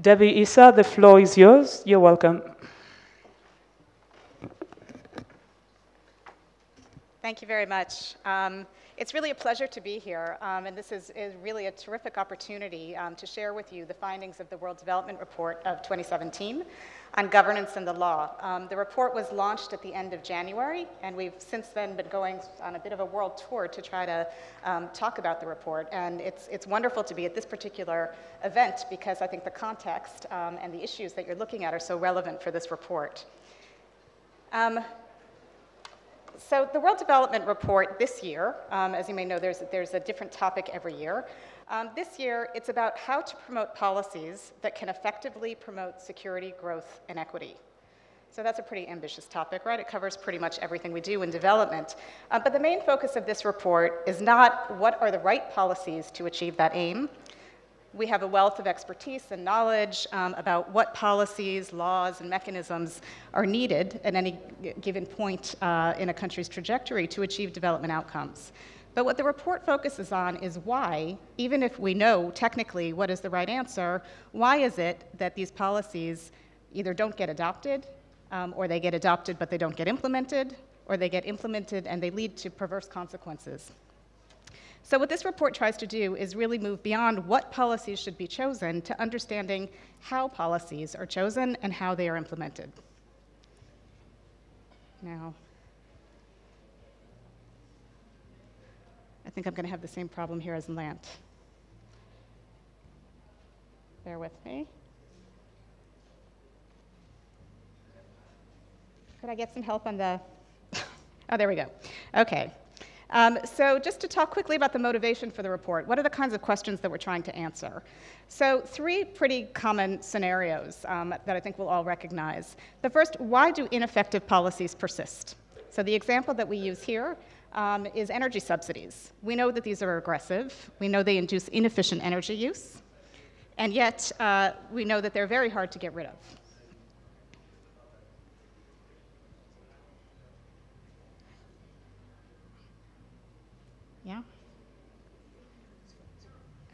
Debbie Isser, the floor is yours. You're welcome. Thank you very much. Um, it's really a pleasure to be here, um, and this is, is, really a terrific opportunity um, to share with you the findings of the World Development Report of 2017 on governance and the law. Um, the report was launched at the end of January, and we've since then been going on a bit of a world tour to try to um, talk about the report. And it's, it's wonderful to be at this particular event because I think the context um, and the issues that you're looking at are so relevant for this report. Um, so the World Development Report this year, um, as you may know, there's, there's a different topic every year. Um, this year, it's about how to promote policies that can effectively promote security, growth, and equity. So that's a pretty ambitious topic, right? It covers pretty much everything we do in development. Uh, but the main focus of this report is not what are the right policies to achieve that aim. We have a wealth of expertise and knowledge um, about what policies, laws, and mechanisms are needed at any given point uh, in a country's trajectory to achieve development outcomes. But what the report focuses on is why, even if we know technically what is the right answer, why is it that these policies either don't get adopted, um, or they get adopted but they don't get implemented, or they get implemented and they lead to perverse consequences. So, what this report tries to do is really move beyond what policies should be chosen to understanding how policies are chosen and how they are implemented. Now, think I'm going to have the same problem here as in Lant. Bear with me. Could I get some help on the? oh, there we go. Okay. Um, so just to talk quickly about the motivation for the report, what are the kinds of questions that we're trying to answer? So three pretty common scenarios um, that I think we'll all recognize. The first, why do ineffective policies persist? So the example that we use here um, is energy subsidies. We know that these are aggressive. We know they induce inefficient energy use. And yet, uh, we know that they're very hard to get rid of. Yeah?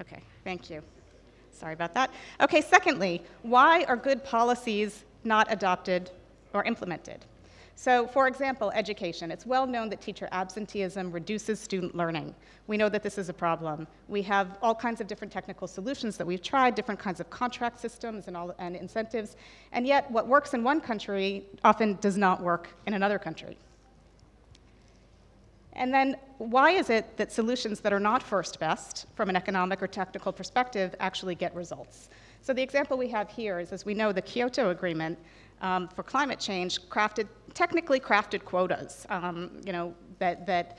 Okay, thank you. Sorry about that. Okay, secondly, why are good policies not adopted or implemented? So, for example, education. It's well known that teacher absenteeism reduces student learning. We know that this is a problem. We have all kinds of different technical solutions that we've tried, different kinds of contract systems and, all, and incentives, and yet what works in one country often does not work in another country. And then, why is it that solutions that are not first best from an economic or technical perspective actually get results? So, the example we have here is as we know, the Kyoto Agreement um, for climate change crafted, technically crafted quotas, um, you know, that, that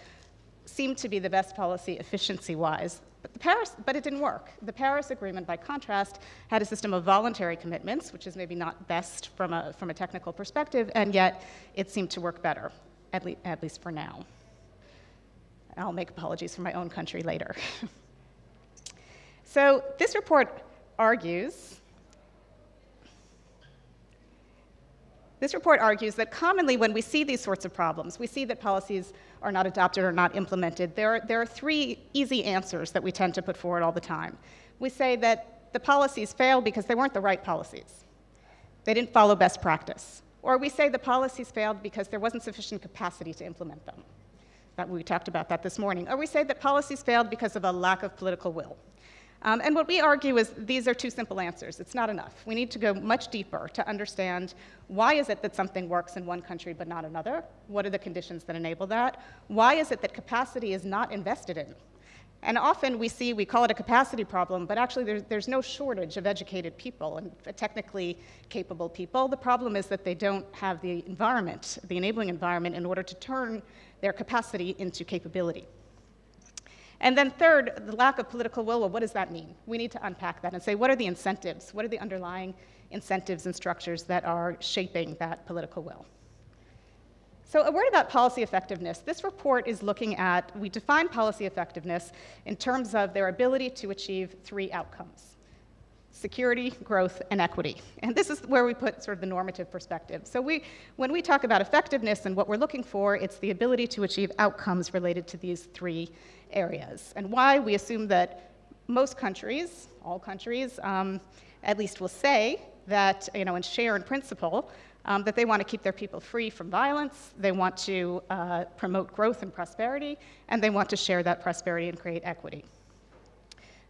seemed to be the best policy efficiency-wise. But, the Paris, but it didn't work. The Paris Agreement, by contrast, had a system of voluntary commitments, which is maybe not best from a, from a technical perspective, and yet it seemed to work better, at, le at least for now. I'll make apologies for my own country later. so this report argues This report argues that commonly when we see these sorts of problems, we see that policies are not adopted or not implemented, there are, there are three easy answers that we tend to put forward all the time. We say that the policies failed because they weren't the right policies. They didn't follow best practice. Or we say the policies failed because there wasn't sufficient capacity to implement them. That we talked about that this morning. Or we say that policies failed because of a lack of political will. Um, and what we argue is these are two simple answers. It's not enough. We need to go much deeper to understand why is it that something works in one country but not another? What are the conditions that enable that? Why is it that capacity is not invested in? And often we see, we call it a capacity problem, but actually there's, there's no shortage of educated people and technically capable people. The problem is that they don't have the environment, the enabling environment, in order to turn their capacity into capability. And then third, the lack of political will, well, what does that mean? We need to unpack that and say, what are the incentives? What are the underlying incentives and structures that are shaping that political will? So a word about policy effectiveness. This report is looking at, we define policy effectiveness in terms of their ability to achieve three outcomes security, growth, and equity. And this is where we put sort of the normative perspective. So we, when we talk about effectiveness and what we're looking for, it's the ability to achieve outcomes related to these three areas. And why we assume that most countries, all countries, um, at least will say that, you know, and share in principle, um, that they want to keep their people free from violence, they want to uh, promote growth and prosperity, and they want to share that prosperity and create equity.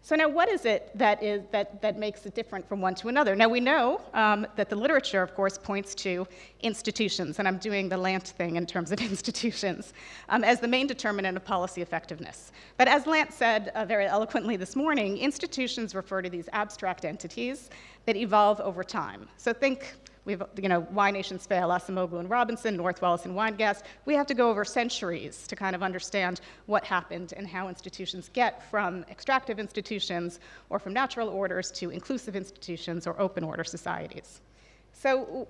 So now what is it that, is, that, that makes it different from one to another? Now we know um, that the literature, of course, points to institutions, and I'm doing the Lant thing in terms of institutions, um, as the main determinant of policy effectiveness. But as Lant said uh, very eloquently this morning, institutions refer to these abstract entities that evolve over time. So think We've, you know, why nations fail, Acemoglu and Robinson, North Wallis and Weingast. We have to go over centuries to kind of understand what happened and how institutions get from extractive institutions or from natural orders to inclusive institutions or open order societies. So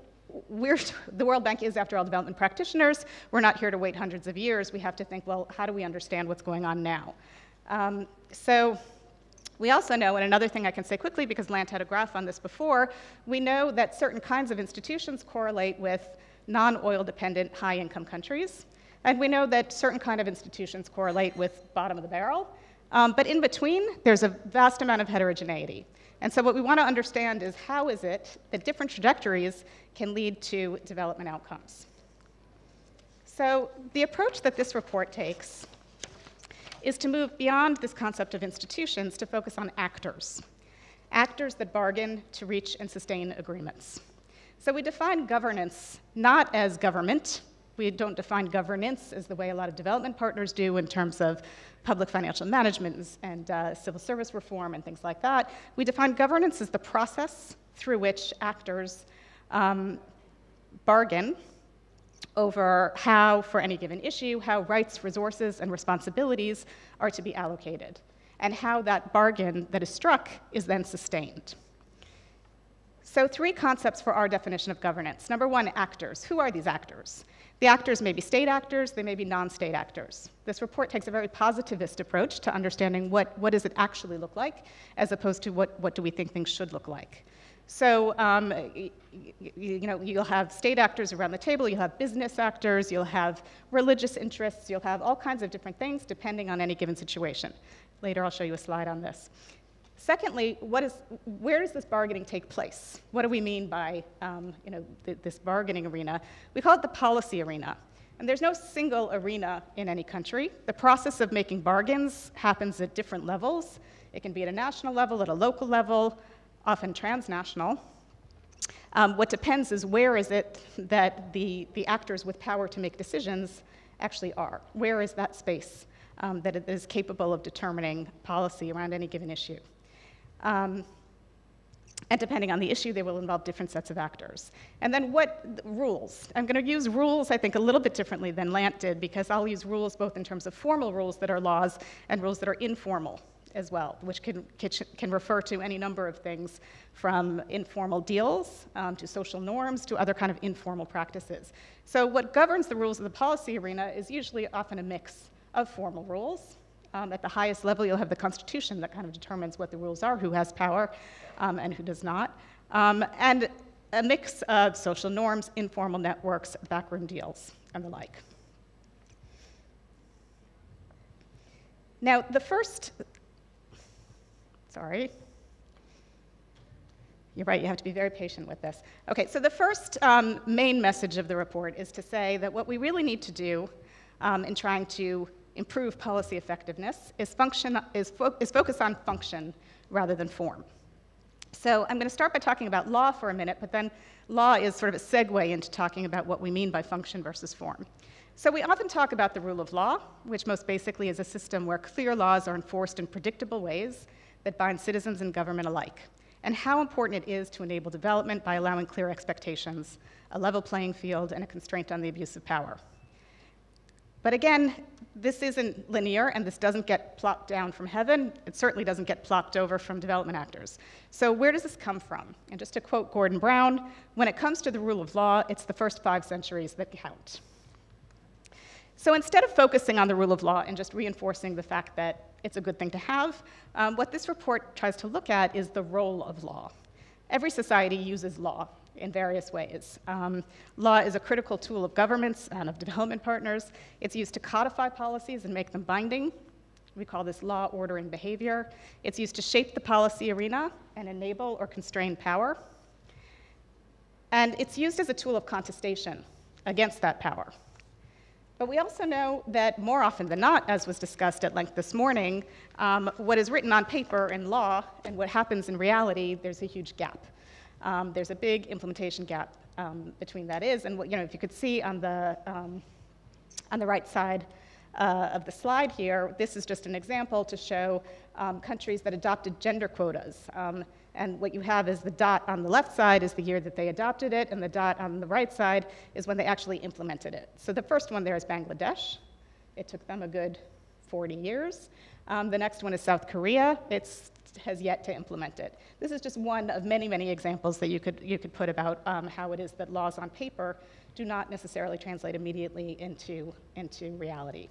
we're, the World Bank is, after all, development practitioners. We're not here to wait hundreds of years. We have to think, well, how do we understand what's going on now? Um, so we also know, and another thing I can say quickly because Lant had a graph on this before, we know that certain kinds of institutions correlate with non-oil dependent high-income countries. And we know that certain kind of institutions correlate with bottom of the barrel. Um, but in between, there's a vast amount of heterogeneity. And so what we want to understand is how is it that different trajectories can lead to development outcomes. So the approach that this report takes is to move beyond this concept of institutions to focus on actors, actors that bargain to reach and sustain agreements. So we define governance not as government. We don't define governance as the way a lot of development partners do in terms of public financial management and uh, civil service reform and things like that. We define governance as the process through which actors um, bargain over how, for any given issue, how rights, resources, and responsibilities are to be allocated, and how that bargain that is struck is then sustained. So, three concepts for our definition of governance. Number one, actors. Who are these actors? The actors may be state actors, they may be non state actors. This report takes a very positivist approach to understanding what, what does it actually look like, as opposed to what, what do we think things should look like. So, um, you, you know, you'll have state actors around the table, you'll have business actors, you'll have religious interests, you'll have all kinds of different things depending on any given situation. Later, I'll show you a slide on this. Secondly, what is, where does this bargaining take place? What do we mean by um, you know, th this bargaining arena? We call it the policy arena. And there's no single arena in any country. The process of making bargains happens at different levels. It can be at a national level, at a local level, often transnational. Um, what depends is where is it that the, the actors with power to make decisions actually are? Where is that space um, that is capable of determining policy around any given issue? Um, and depending on the issue, they will involve different sets of actors. And then what rules? I'm going to use rules, I think, a little bit differently than Lant did, because I'll use rules both in terms of formal rules that are laws and rules that are informal as well, which can, can refer to any number of things from informal deals um, to social norms to other kind of informal practices. So what governs the rules of the policy arena is usually often a mix of formal rules. Um, at the highest level, you'll have the Constitution that kind of determines what the rules are, who has power um, and who does not, um, and a mix of social norms, informal networks, backroom deals, and the like. Now, the first Sorry. You're right, you have to be very patient with this. Okay, so the first um, main message of the report is to say that what we really need to do um, in trying to improve policy effectiveness is, function, is, fo is focus on function rather than form. So I'm going to start by talking about law for a minute, but then law is sort of a segue into talking about what we mean by function versus form. So we often talk about the rule of law, which most basically is a system where clear laws are enforced in predictable ways that bind citizens and government alike, and how important it is to enable development by allowing clear expectations, a level playing field, and a constraint on the abuse of power. But again, this isn't linear, and this doesn't get plopped down from heaven. It certainly doesn't get plopped over from development actors. So, where does this come from? And just to quote Gordon Brown, when it comes to the rule of law, it's the first five centuries that count. So, instead of focusing on the rule of law and just reinforcing the fact that it's a good thing to have. Um, what this report tries to look at is the role of law. Every society uses law in various ways. Um, law is a critical tool of governments and of development partners. It's used to codify policies and make them binding, We call this law, order, and behavior. It's used to shape the policy arena and enable or constrain power. And it's used as a tool of contestation against that power. But we also know that more often than not, as was discussed at length this morning, um, what is written on paper in law and what happens in reality, there's a huge gap. Um, there's a big implementation gap um, between that is, and what, you know, if you could see on the, um, on the right side uh, of the slide here, this is just an example to show um, countries that adopted gender quotas. And what you have is the dot on the left side is the year that they adopted it, and the dot on the right side is when they actually implemented it. So the first one there is Bangladesh. It took them a good 40 years. Um, the next one is South Korea. It has yet to implement it. This is just one of many, many examples that you could, you could put about um, how it is that laws on paper do not necessarily translate immediately into, into reality.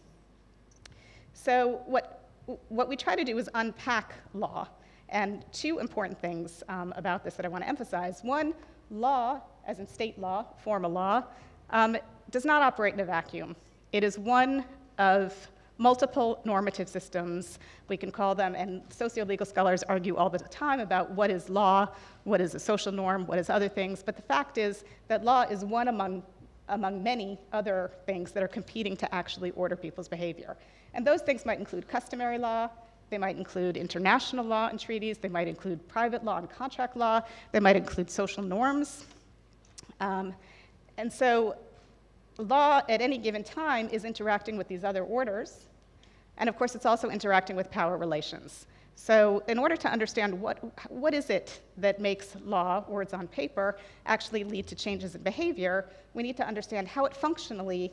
So what, what we try to do is unpack law and two important things um, about this that I want to emphasize. One, law, as in state law, formal law, um, does not operate in a vacuum. It is one of multiple normative systems, we can call them, and socio-legal scholars argue all the time about what is law, what is a social norm, what is other things, but the fact is that law is one among, among many other things that are competing to actually order people's behavior. And those things might include customary law, they might include international law and treaties. They might include private law and contract law. They might include social norms. Um, and so law at any given time is interacting with these other orders. And of course, it's also interacting with power relations. So in order to understand what, what is it that makes law, words on paper, actually lead to changes in behavior, we need to understand how it functionally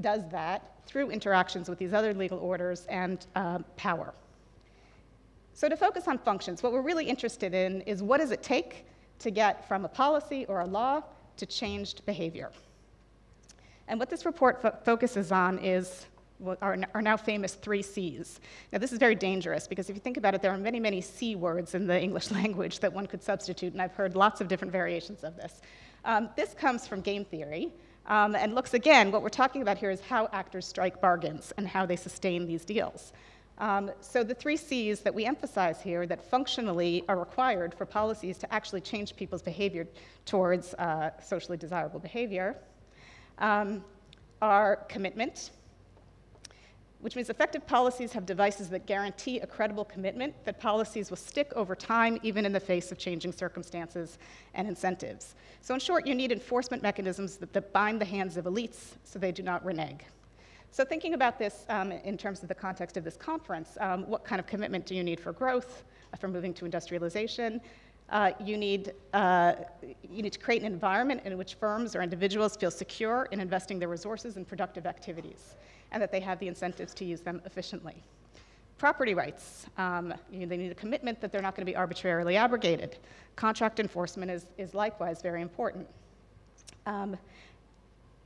does that through interactions with these other legal orders and uh, power. So to focus on functions, what we're really interested in is what does it take to get from a policy or a law to changed behavior. And what this report fo focuses on is our, now famous three C's. Now, this is very dangerous because if you think about it, there are many, many C words in the English language that one could substitute, and I've heard lots of different variations of this. Um, this comes from game theory um, and looks again, what we're talking about here is how actors strike bargains and how they sustain these deals. Um, so the three C's that we emphasize here that functionally are required for policies to actually change people's behavior towards uh, socially desirable behavior um, are commitment, which means effective policies have devices that guarantee a credible commitment that policies will stick over time, even in the face of changing circumstances and incentives. So in short, you need enforcement mechanisms that, that bind the hands of elites so they do not renege. So thinking about this um, in terms of the context of this conference, um, what kind of commitment do you need for growth, uh, for moving to industrialization? Uh, you, need, uh, you need to create an environment in which firms or individuals feel secure in investing their resources in productive activities and that they have the incentives to use them efficiently. Property rights, um, you they need a commitment that they're not going to be arbitrarily abrogated. Contract enforcement is, is likewise very important. Um,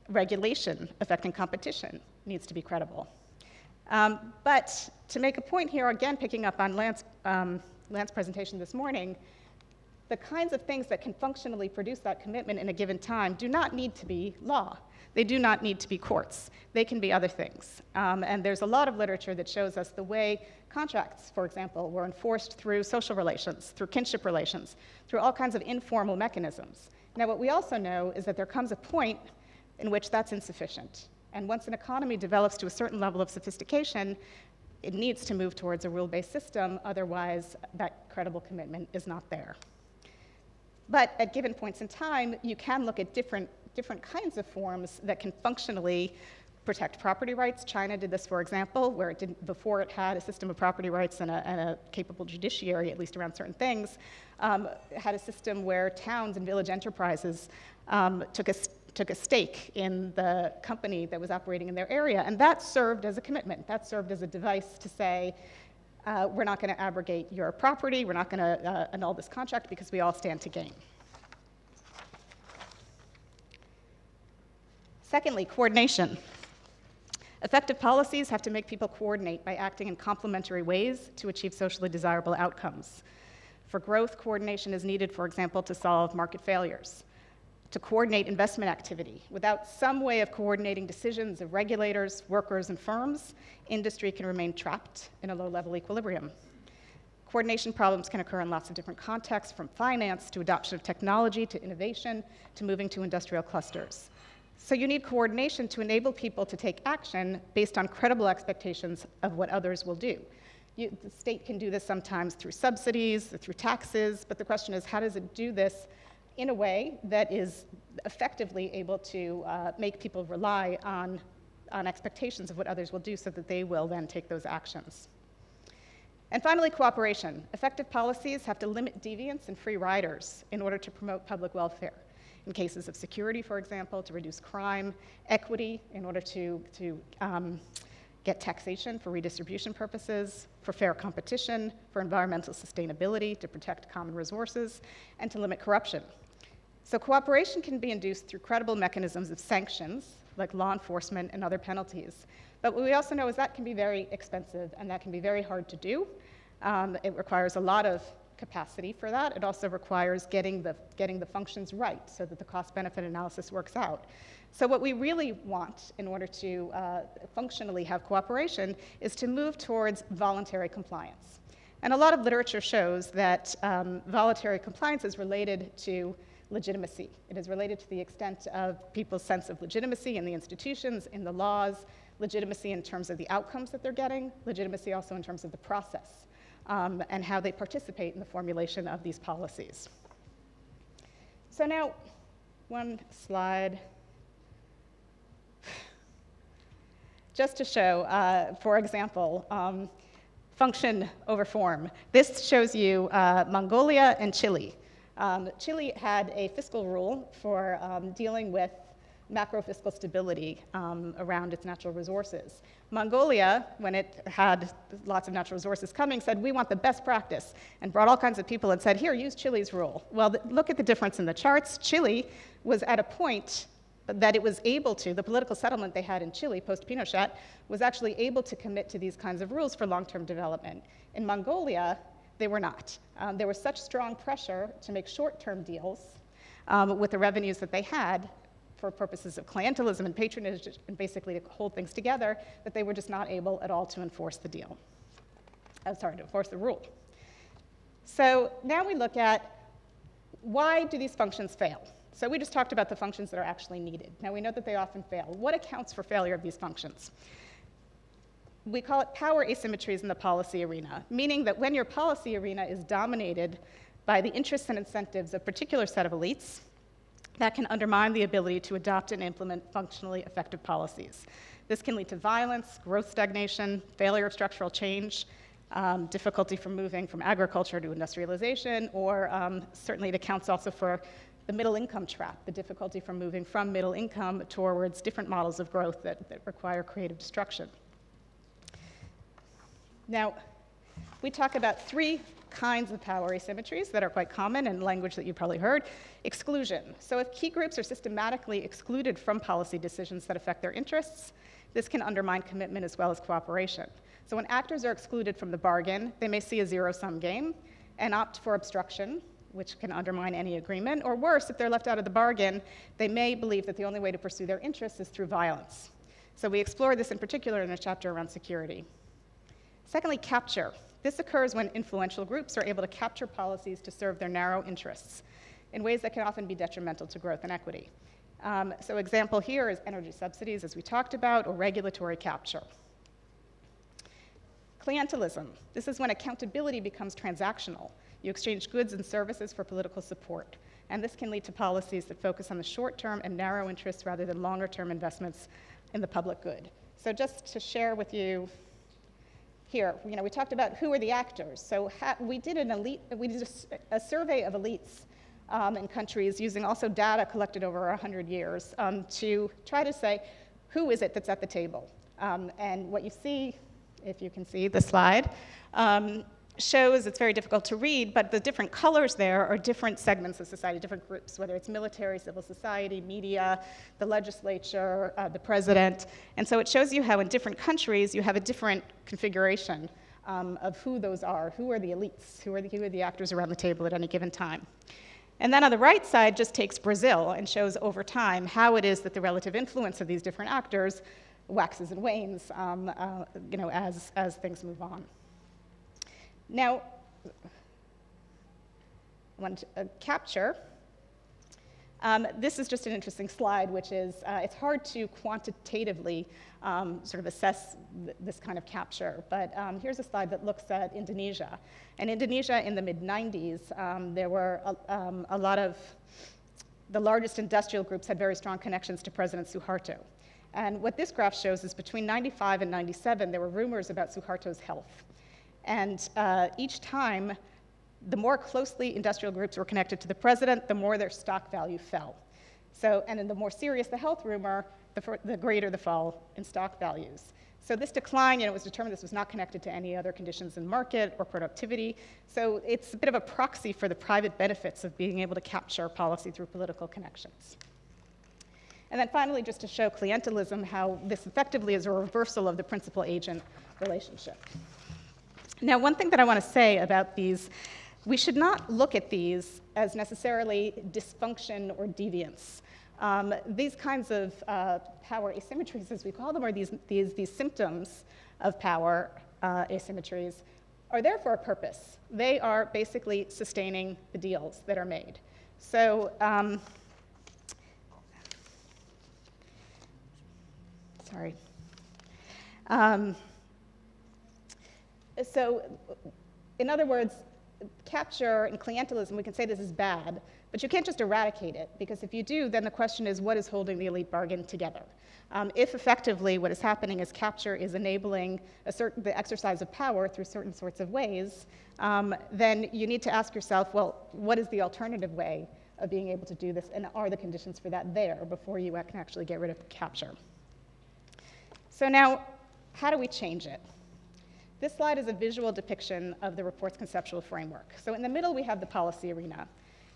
regulation affecting competition needs to be credible. Um, but to make a point here, again, picking up on Lant, um, Lant's presentation this morning, the kinds of things that can functionally produce that commitment in a given time do not need to be law. They do not need to be courts. They can be other things. Um, and there's a lot of literature that shows us the way contracts, for example, were enforced through social relations, through kinship relations, through all kinds of informal mechanisms. Now, what we also know is that there comes a point in which that's insufficient. And once an economy develops to a certain level of sophistication, it needs to move towards a rule-based system, otherwise that credible commitment is not there. But at given points in time, you can look at different, different kinds of forms that can functionally protect property rights. China did this, for example, where it didn't, before it had a system of property rights and a, and a capable judiciary, at least around certain things, um, had a system where towns and village enterprises um, took a took a stake in the company that was operating in their area. And that served as a commitment. That served as a device to say, uh, we're not going to abrogate your property, we're not going to uh, annul this contract because we all stand to gain. Secondly, coordination. Effective policies have to make people coordinate by acting in complementary ways to achieve socially desirable outcomes. For growth, coordination is needed, for example, to solve market failures to coordinate investment activity. Without some way of coordinating decisions of regulators, workers, and firms, industry can remain trapped in a low level equilibrium. Coordination problems can occur in lots of different contexts, from finance to adoption of technology to innovation to moving to industrial clusters. So you need coordination to enable people to take action based on credible expectations of what others will do. You, the state can do this sometimes through subsidies, through taxes, but the question is how does it do this in a way that is effectively able to uh, make people rely on, on expectations of what others will do so that they will then take those actions. And finally, cooperation. Effective policies have to limit deviance and free riders in order to promote public welfare. In cases of security, for example, to reduce crime, equity, in order to, to um, get taxation for redistribution purposes, for fair competition, for environmental sustainability, to protect common resources, and to limit corruption. So cooperation can be induced through credible mechanisms of sanctions, like law enforcement and other penalties. But what we also know is that can be very expensive and that can be very hard to do. Um, it requires a lot of capacity for that. It also requires getting the, getting the functions right so that the cost benefit analysis works out. So, what we really want in order to uh, functionally have cooperation is to move towards voluntary compliance. And a lot of literature shows that um, voluntary compliance is related to legitimacy. It is related to the extent of people's sense of legitimacy in the institutions, in the laws, legitimacy in terms of the outcomes that they're getting, legitimacy also in terms of the process, um, and how they participate in the formulation of these policies. So now, one slide. Just to show, uh, for example, um, function over form. This shows you uh, Mongolia and Chile. Um, Chile had a fiscal rule for um, dealing with macro fiscal stability um, around its natural resources. Mongolia, when it had lots of natural resources coming, said, We want the best practice, and brought all kinds of people and said, Here, use Chile's rule. Well, look at the difference in the charts. Chile was at a point that it was able to, the political settlement they had in Chile post Pinochet was actually able to commit to these kinds of rules for long term development. In Mongolia, they were not. Um, there was such strong pressure to make short term deals um, with the revenues that they had for purposes of clientelism and patronage and basically to hold things together that they were just not able at all to enforce the deal. Uh, sorry, to enforce the rule. So now we look at why do these functions fail? So we just talked about the functions that are actually needed. Now we know that they often fail. What accounts for failure of these functions? We call it power asymmetries in the policy arena, meaning that when your policy arena is dominated by the interests and incentives of a particular set of elites, that can undermine the ability to adopt and implement functionally effective policies. This can lead to violence, growth stagnation, failure of structural change, um, difficulty from moving from agriculture to industrialization, or um, certainly it accounts also for the middle income trap, the difficulty from moving from middle income towards different models of growth that, that require creative destruction. Now, we talk about three kinds of power asymmetries that are quite common in language that you've probably heard. Exclusion. So, if key groups are systematically excluded from policy decisions that affect their interests, this can undermine commitment as well as cooperation. So, when actors are excluded from the bargain, they may see a zero sum game and opt for obstruction, which can undermine any agreement. Or worse, if they're left out of the bargain, they may believe that the only way to pursue their interests is through violence. So, we explore this in particular in a chapter around security. Secondly, capture. This occurs when influential groups are able to capture policies to serve their narrow interests in ways that can often be detrimental to growth and equity. Um, so example here is energy subsidies, as we talked about, or regulatory capture. Clientelism. This is when accountability becomes transactional. You exchange goods and services for political support. And this can lead to policies that focus on the short term and narrow interests rather than longer term investments in the public good. So, just to share with you here, you know, we talked about who are the actors. So we did an elite, we did a, a survey of elites um, in countries using also data collected over 100 years um, to try to say who is it that's at the table. Um, and what you see, if you can see the slide, um, shows it's very difficult to read, but the different colors there are different segments of society, different groups, whether it's military, civil society, media, the legislature, uh, the president. And so it shows you how in different countries you have a different configuration um, of who those are, who are the elites, who are the, who are the actors around the table at any given time. And then on the right side just takes Brazil and shows over time how it is that the relative influence of these different actors waxes and wanes um, uh, you know, as, as things move on. Now, I one uh, capture. Um, this is just an interesting slide, which is uh, it's hard to quantitatively um, sort of assess th this kind of capture. But um, here's a slide that looks at Indonesia. And Indonesia in the mid 90s, um, there were a, um, a lot of the largest industrial groups had very strong connections to President Suharto. And what this graph shows is between 95 and 97, there were rumors about Suharto's health. And uh, each time, the more closely industrial groups were connected to the president, the more their stock value fell. So, and in the more serious the health rumor, the, the greater the fall in stock values. So this decline, you know, it was determined this was not connected to any other conditions in market or productivity. So it's a bit of a proxy for the private benefits of being able to capture policy through political connections. And then finally, just to show clientelism, how this effectively is a reversal of the principal-agent relationship. Now, one thing that I want to say about these, we should not look at these as necessarily dysfunction or deviance. Um, these kinds of uh, power asymmetries, as we call them, or these, these, these symptoms of power uh, asymmetries, are there for a purpose. They are basically sustaining the deals that are made. So, um, sorry. Um, so, in other words, capture and clientelism, we can say this is bad, but you can't just eradicate it, because if you do, then the question is what is holding the elite bargain together? Um, if effectively what is happening is capture is enabling certain, the exercise of power through certain sorts of ways, um, then you need to ask yourself, well, what is the alternative way of being able to do this, and are the conditions for that there before you can actually get rid of capture? So now, how do we change it? This slide is a visual depiction of the report's conceptual framework. So in the middle, we have the policy arena.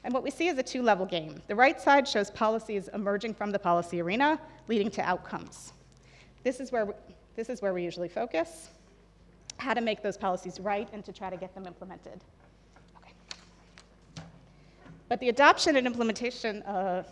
And what we see is a two-level game. The right side shows policies emerging from the policy arena, leading to outcomes. This is where, we, this is where we usually focus, how to make those policies right and to try to get them implemented. Okay. But the adoption and implementation, uh,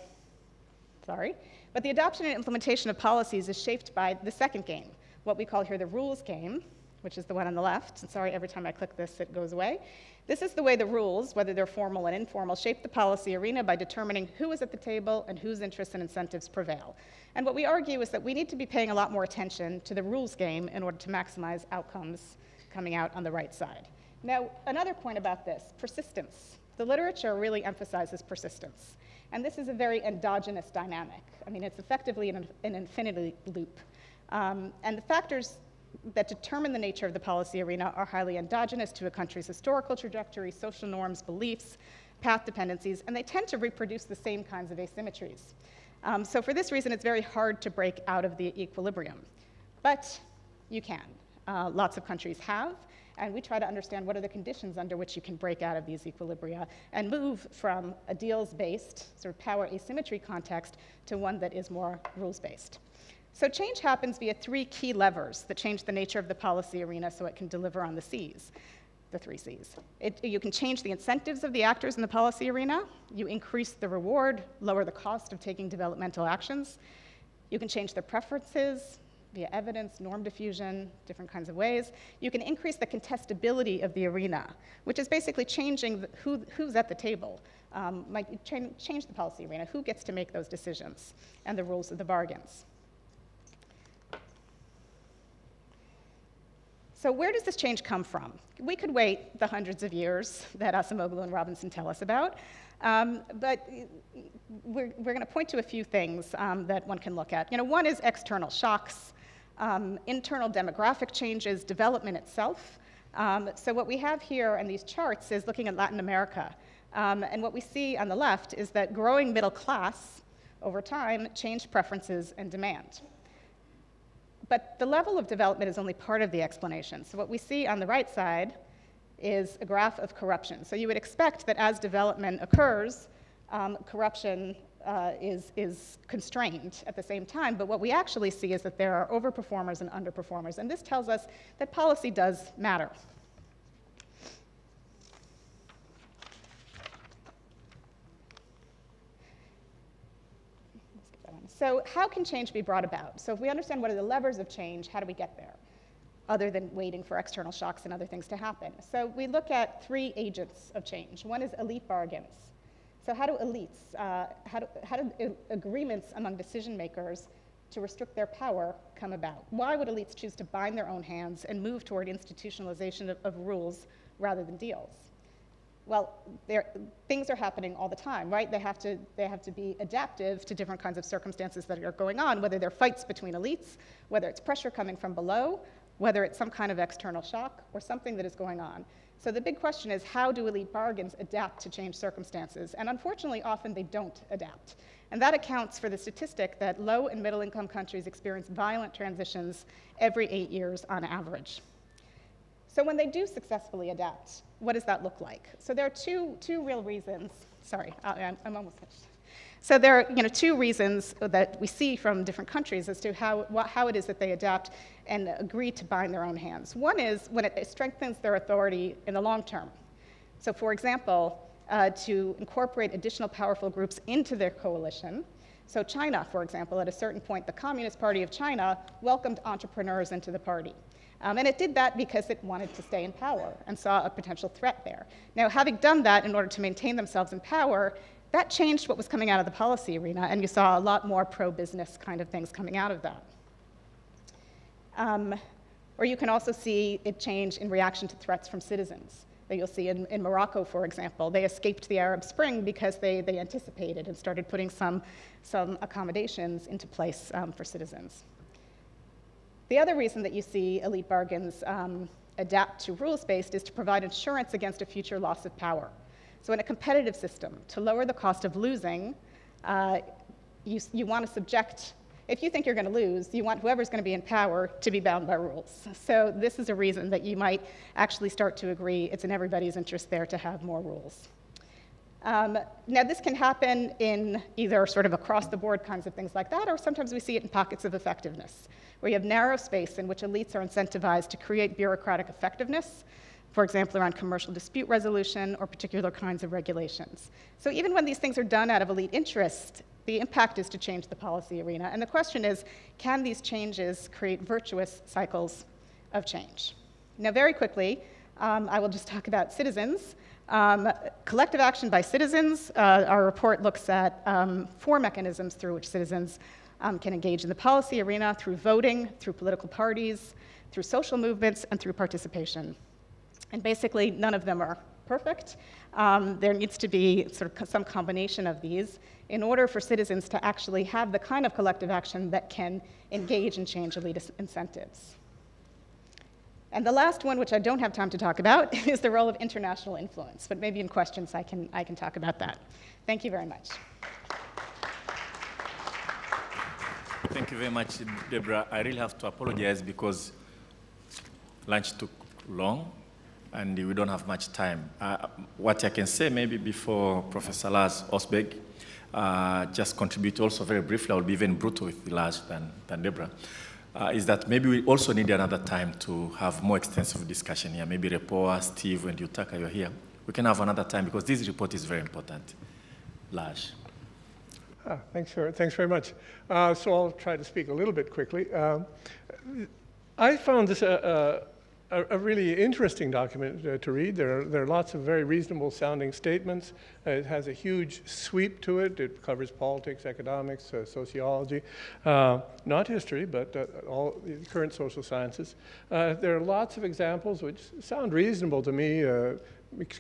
sorry, but the adoption and implementation of policies is shaped by the second game, what we call here the rules game, which is the one on the left. And sorry, every time I click this, it goes away. This is the way the rules, whether they're formal and informal, shape the policy arena by determining who is at the table and whose interests and incentives prevail. And what we argue is that we need to be paying a lot more attention to the rules game in order to maximize outcomes coming out on the right side. Now, another point about this, persistence. The literature really emphasizes persistence. And this is a very endogenous dynamic. I mean, it's effectively an, an infinity loop. Um, and the factors that determine the nature of the policy arena are highly endogenous to a country's historical trajectory, social norms, beliefs, path dependencies, and they tend to reproduce the same kinds of asymmetries. Um, so for this reason, it's very hard to break out of the equilibrium. But you can. Uh, lots of countries have, and we try to understand what are the conditions under which you can break out of these equilibria and move from a deals-based sort of power asymmetry context to one that is more rules-based. So change happens via three key levers that change the nature of the policy arena so it can deliver on the Cs, the three Cs. It, you can change the incentives of the actors in the policy arena. You increase the reward, lower the cost of taking developmental actions. You can change their preferences, via evidence, norm diffusion, different kinds of ways. You can increase the contestability of the arena, which is basically changing who, who's at the table. Um, might change the policy arena, who gets to make those decisions, and the rules of the bargains. So where does this change come from? We could wait the hundreds of years that Acemoglu and Robinson tell us about, um, but we're, we're going to point to a few things um, that one can look at. You know, one is external shocks um, internal demographic changes, development itself. Um, so what we have here in these charts is looking at Latin America. Um, and what we see on the left is that growing middle class over time changed preferences and demand. But the level of development is only part of the explanation. So what we see on the right side is a graph of corruption. So you would expect that as development occurs, um, corruption uh, is, is constrained at the same time. But what we actually see is that there are overperformers and underperformers. And this tells us that policy does matter. So how can change be brought about? So if we understand what are the levers of change, how do we get there? Other than waiting for external shocks and other things to happen. So we look at three agents of change. One is elite bargains. So how do elites, uh, how, do, how do agreements among decision makers to restrict their power come about? Why would elites choose to bind their own hands and move toward institutionalization of, of rules rather than deals? Well, things are happening all the time, right? They have, to, they have to be adaptive to different kinds of circumstances that are going on, whether they're fights between elites, whether it's pressure coming from below, whether it's some kind of external shock, or something that is going on. So the big question is how do elite bargains adapt to changed circumstances? And unfortunately, often they don't adapt. And that accounts for the statistic that low and middle income countries experience violent transitions every eight years on average. So when they do successfully adapt, what does that look like? So there are two, two real reasons. Sorry, I'm, I'm almost finished. So there are you know, two reasons that we see from different countries as to how, what, how it is that they adapt and agree to bind their own hands. One is when it strengthens their authority in the long term. So for example, uh, to incorporate additional powerful groups into their coalition. So China, for example, at a certain point, the Communist Party of China welcomed entrepreneurs into the party. Um, and it did that because it wanted to stay in power and saw a potential threat there. Now, having done that in order to maintain themselves in power, that changed what was coming out of the policy arena, and you saw a lot more pro business kind of things coming out of that. Um, or you can also see it change in reaction to threats from citizens. That you'll see in, in Morocco, for example. They escaped the Arab Spring because they, they anticipated and started putting some, some accommodations into place um, for citizens. The other reason that you see elite bargains um, adapt to rules-based is to provide insurance against a future loss of power. So in a competitive system, to lower the cost of losing, uh, you, you want to subject, if you think you're going to lose, you want whoever's going to be in power to be bound by rules. So this is a reason that you might actually start to agree it's in everybody's interest there to have more rules. Um, now, this can happen in either sort of across the board kinds of things like that, or sometimes we see it in pockets of effectiveness, where you have narrow space in which elites are incentivized to create bureaucratic effectiveness, for example, around commercial dispute resolution or particular kinds of regulations. So even when these things are done out of elite interest, the impact is to change the policy arena. And the question is, can these changes create virtuous cycles of change? Now, very quickly, um, I will just talk about citizens. Um, collective action by citizens, uh, our report looks at um, four mechanisms through which citizens um, can engage in the policy arena through voting, through political parties, through social movements, and through participation. And basically, none of them are perfect. Um, there needs to be sort of some combination of these in order for citizens to actually have the kind of collective action that can engage and change elite incentives. And the last one, which I don't have time to talk about, is the role of international influence. But maybe in questions I can, I can talk about that. Thank you very much. Thank you very much, Deborah. I really have to apologize because lunch took long and we don't have much time. Uh, what I can say maybe before Professor Lars Osberg, uh, just contribute also very briefly, I will be even brutal with Lars than, than Deborah uh, is that maybe we also need another time to have more extensive discussion here. Maybe Repoa, Steve, and Yutaka, you're here. We can have another time because this report is very important. Lars. Ah, thanks, for, thanks very much. Uh, so I'll try to speak a little bit quickly. Um, I found this a, a, a, really interesting document uh, to read. There are, there are lots of very reasonable sounding statements. Uh, it has a huge sweep to it. It covers politics, economics, uh, sociology, uh, not history, but uh, all the current social sciences. Uh, there are lots of examples which sound reasonable to me.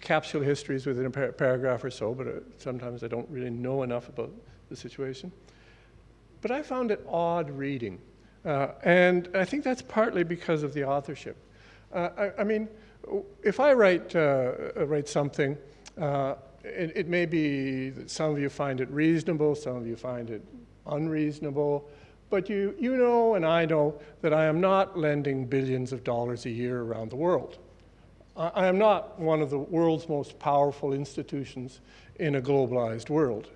capsule histories within a par paragraph or so, but sometimes I don't really know enough about the situation. But I found it odd reading. Uh, and I think that's partly because of the authorship. Uh, I, I, mean, if I write, uh, write something, uh, it, it, may be that some of you find it reasonable, some of you find it unreasonable, but you, you know and I know that I am not lending billions of dollars a year around the world. I, I am not one of the world's most powerful institutions in a globalized world.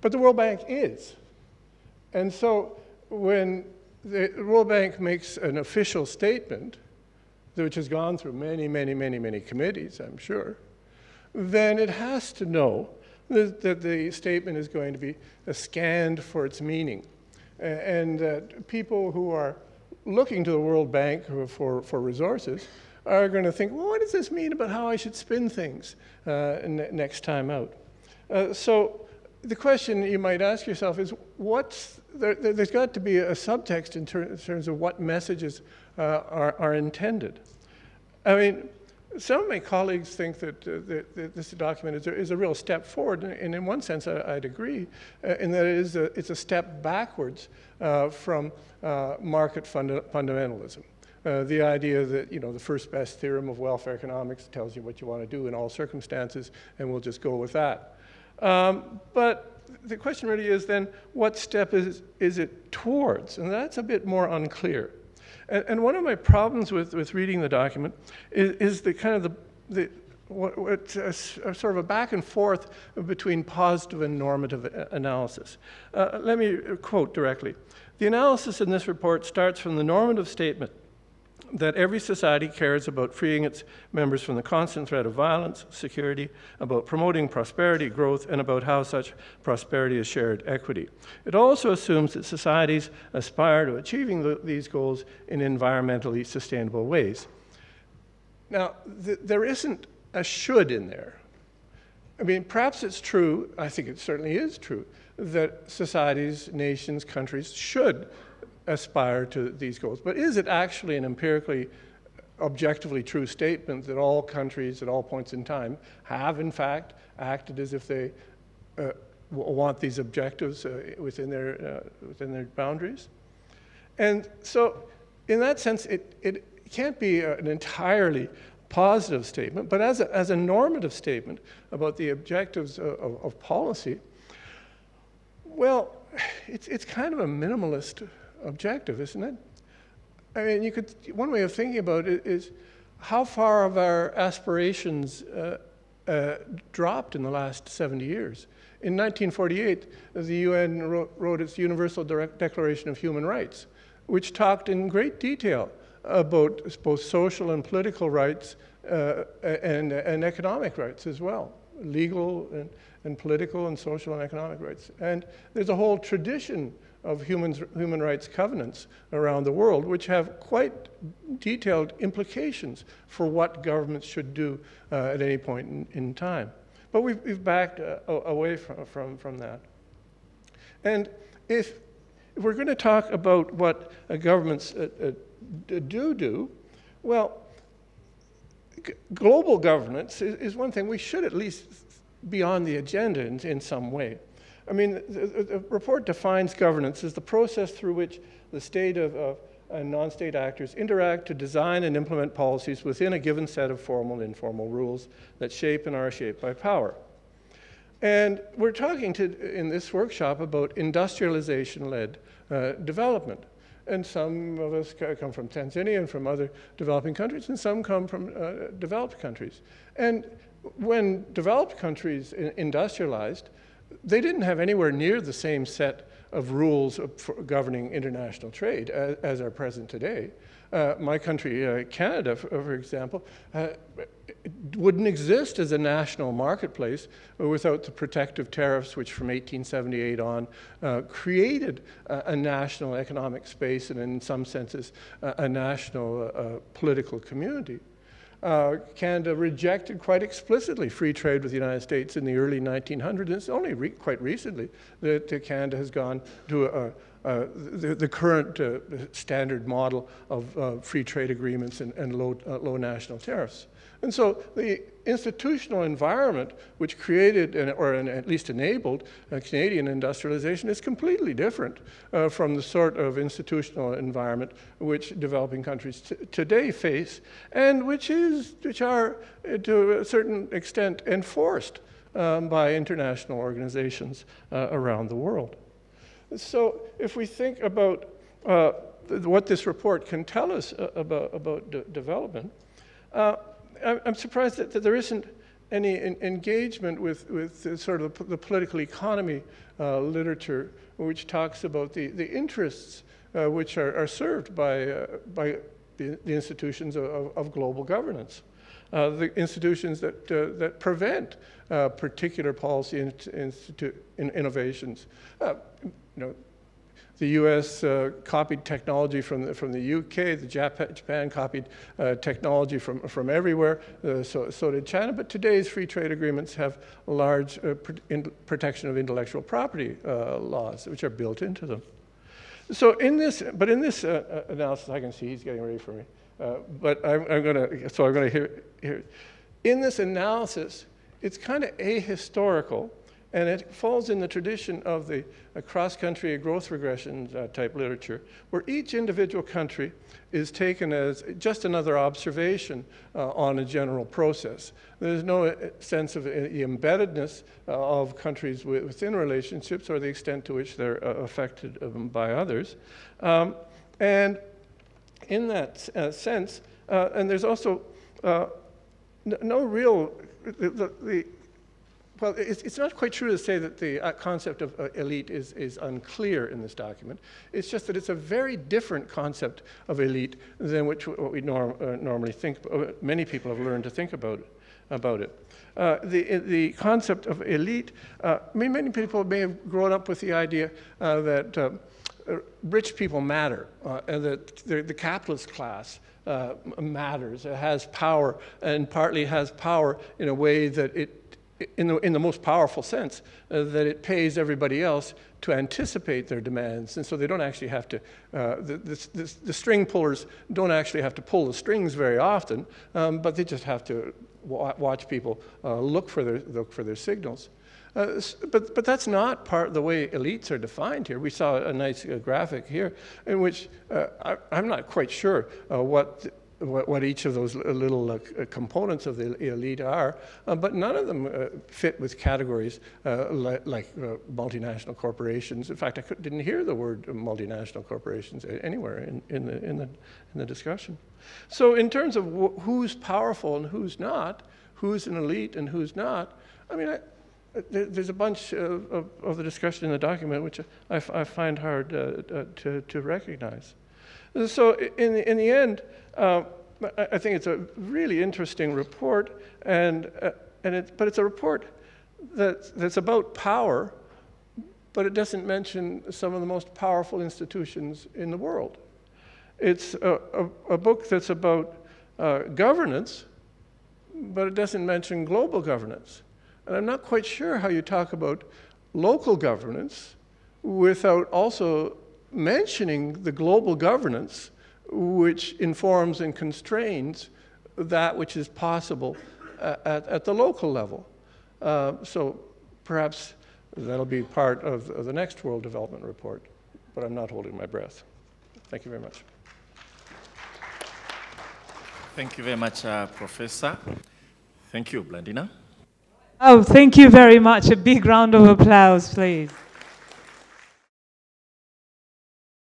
But the World Bank is. And so when the World Bank makes an official statement, which has gone through many, many, many, many committees, I'm sure, then it has to know that, that the statement is going to be scanned for its meaning. And that people who are looking to the World Bank for, for resources are going to think, well, what does this mean about how I should spin things uh, next time out? Uh, so the question you might ask yourself is, what's there, has got to be a subtext in, ter in, terms of what messages uh, are, are intended. I mean, some of my colleagues think that, uh, that, this document is a, is a, real step forward, and in one sense, I, would agree, uh, in that it is a, it's a step backwards uh, from uh, market funda fundamentalism. Uh, the idea that you know the first best theorem of welfare economics tells you what you want to do in all circumstances, and we'll just go with that. Um, but the question really is then, what step is, is it towards? And that's a bit more unclear. And, and one of my problems with, with reading the document is, is the kind of the, the what, what a, a sort of a back and forth between positive and normative analysis. Uh, let me quote directly. The analysis in this report starts from the normative statement that every society cares about freeing its members from the constant threat of violence, security, about promoting prosperity, growth, and about how such prosperity is shared equity. It also assumes that societies aspire to achieving the, these goals in environmentally sustainable ways. Now, th there isn't a should in there. I mean, perhaps it's true, I think it certainly is true, that societies, nations, countries should aspire to these goals. But is it actually an empirically, objectively true statement that all countries at all points in time have, in fact, acted as if they uh, want these objectives uh, within, their, uh, within their boundaries? And so, in that sense, it, it can't be an entirely positive statement, but as a, as a normative statement about the objectives of, of, of policy, well, it's, it's kind of a minimalist objective, isn't it? I mean, you could, one way of thinking about it is how far have our aspirations uh, uh, dropped in the last 70 years? In 1948, the UN wrote, wrote its Universal Declaration of Human Rights, which talked in great detail about both social and political rights uh, and, and economic rights as well, legal and, and political and social and economic rights. And there's a whole tradition of human, human rights covenants around the world, which have quite detailed implications for what governments should do uh, at any point in, in, time. But we've, we've backed uh, away from, from, from that. And if, if we're going to talk about what governments uh, uh, do do, well, global governance is, is, one thing we should at least be on the agenda in, in some way. I mean, the, report defines governance as the process through which the state of, of and non-state actors interact to design and implement policies within a given set of formal and informal rules that shape and are shaped by power. And we're talking to, in this workshop about industrialization-led uh, development. And some of us come from Tanzania and from other developing countries, and some come from uh, developed countries. And when developed countries industrialized, they didn't have anywhere near the same set of rules governing international trade as, as are present today. Uh, my country, uh, Canada, for, for example, uh, wouldn't exist as a national marketplace without the protective tariffs, which from 1878 on uh, created a, national economic space and, in some senses, a, a national uh, political community uh, Canada rejected quite explicitly free trade with the United States in the early 1900s. It's only re quite recently that uh, Canada has gone to a, the, the, current uh, standard model of uh, free trade agreements and, and low, uh, low national tariffs. And so the institutional environment which created an, or an, at least enabled Canadian industrialization is completely different uh, from the sort of institutional environment which developing countries today face and which, is, which are uh, to a certain extent enforced um, by international organizations uh, around the world. So if we think about uh, what this report can tell us uh, about, about de development, uh, I'm surprised that, that there isn't any in, engagement with, with sort of the, political economy uh, literature, which talks about the, the interests uh, which are, are served by, uh, by the, the institutions of, of, global governance. Uh, the institutions that, uh, that prevent uh, particular policy innovations. You know, the US uh, copied technology from the, from the UK, the Jap- Japan copied uh, technology from, from everywhere, uh, so, so did China. But today's free trade agreements have large uh, pr- protection of intellectual property uh, laws, which are built into them. So in this, but in this uh, analysis, I can see he's getting ready for me. but I'm, I'm going to, so I'm going to hear, hear. In this analysis, it's kind of ahistorical and it falls in the tradition of the uh, cross-country growth regression uh, type literature, where each individual country is taken as just another observation uh, on a general process. There's no uh, sense of uh, the embeddedness uh, of countries within relationships or the extent to which they're affected um, by others. Um, and in that sense, and there's also no real, the, the, the well, it's, it's, not quite true to say that the uh, concept of uh, elite is, is unclear in this document. It's just that it's a very different concept of elite than which what we norm, uh, normally think. Uh, many people have learned to think about it. About it. Uh, the, the concept of elite, uh, many people may have grown up with the idea that rich people matter, and that the, the capitalist class uh, matters. It has power, and partly has power in a way that it in the, in the most powerful sense, uh, that it pays everybody else to anticipate their demands. And so they don't actually have to, uh, the, the, the, the, string pullers don't actually have to pull the strings very often, um, but they just have to wa watch people uh, look, for their, look for their signals. Uh, but, but that's not part of the way elites are defined here. We saw a nice uh, graphic here in which uh, I, am not quite sure what what, what, each of those little uh, components of the elite are, uh, but none of them uh, fit with categories uh, li like uh, multinational corporations. In fact, I could, didn't hear the word multinational corporations anywhere in, in, the, in, the, in the discussion. So, in terms of who's powerful and who's not, who's an elite and who's not, I mean, I, there's a bunch of, of, of, the discussion in the document which I, I find hard uh, to, to recognize. So, in, in the end, uh, I think it's a really interesting report, and, uh, and it, but it's a report that, that's about power, but it doesn't mention some of the most powerful institutions in the world. It's a, a, a book that's about uh, governance, but it doesn't mention global governance. And I'm not quite sure how you talk about local governance without also mentioning the global governance which informs and constrains that which is possible at, at the local level. Uh, so perhaps that'll be part of, of, the next World Development Report, but I'm not holding my breath. Thank you very much. Thank you very much, uh, Professor. Thank you, Blandina. Oh, thank you very much. A big round of applause, please.